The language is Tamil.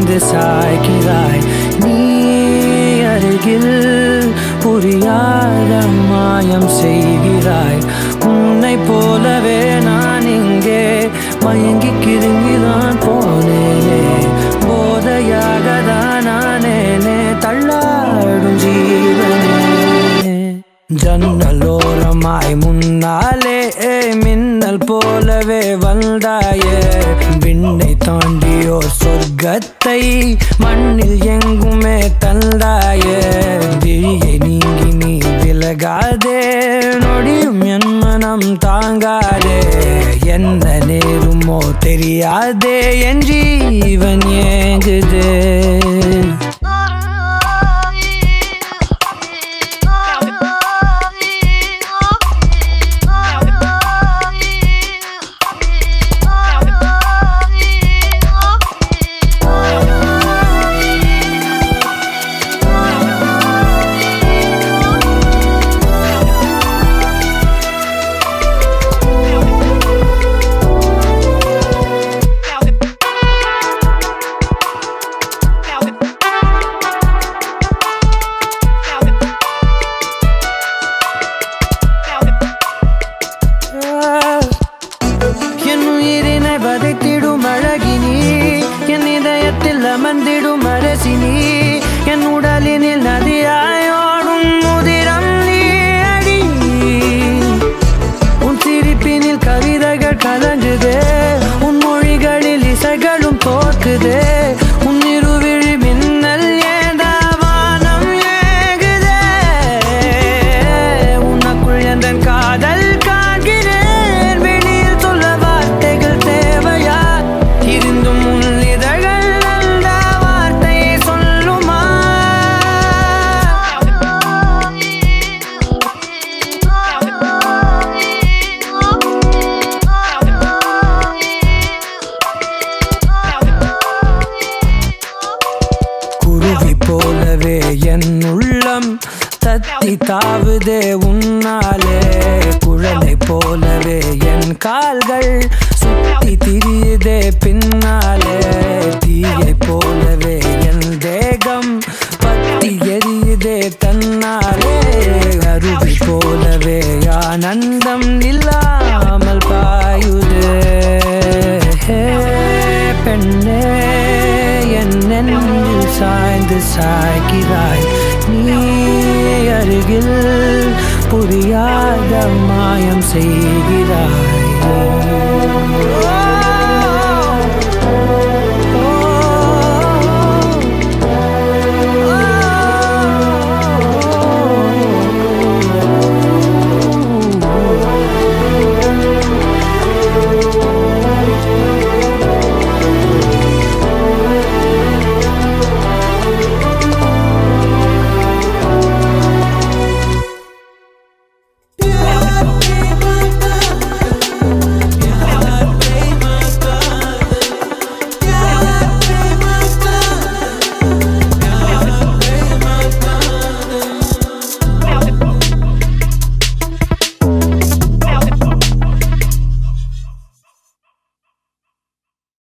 சாய்ந்து சாய்கிறாய் நீ அருகில் புரியாத மாயம் செய்கிறாய். உன்னை போலவே நான் இங்கே மயங்கி கிருங்கிதான் போனேனே. போதையாக தான் நானேனே தள்ளாடும் ஜீவனே. ஜன்னலோரமாய் முன்னாலே மின்னல் போலவே வந்தாயே. விண்ணை தாண்டியோ சொர்க்கத்தை மண்ணில் எங்குமே தந்தாயே. விழியை நீங்கி நீ விலகாதே. நொடியும் என் மனம் தாங்காதே. என்ன நேருமோ தெரியாதே. என் ஜீவன் ஏங்குதே. என் உள்ளம் தத்தி தாவுதே உன்னாலே. குழந்தை போலவே என் கால்கள் சுத்தி திரியுதே பின்னாலே. தீயை போலவே என் தேகம் பத்தி எரியுதே தன்னாலே. அருவி போலவே ஆனந்தம் இல்லாமல் பாயுதே. பெண்ணே. என் நெஞ்சில் சாய்ந்து சாய்கிறாய். நீ அருகில் புரியாத மாயம் செய்கிறாய்.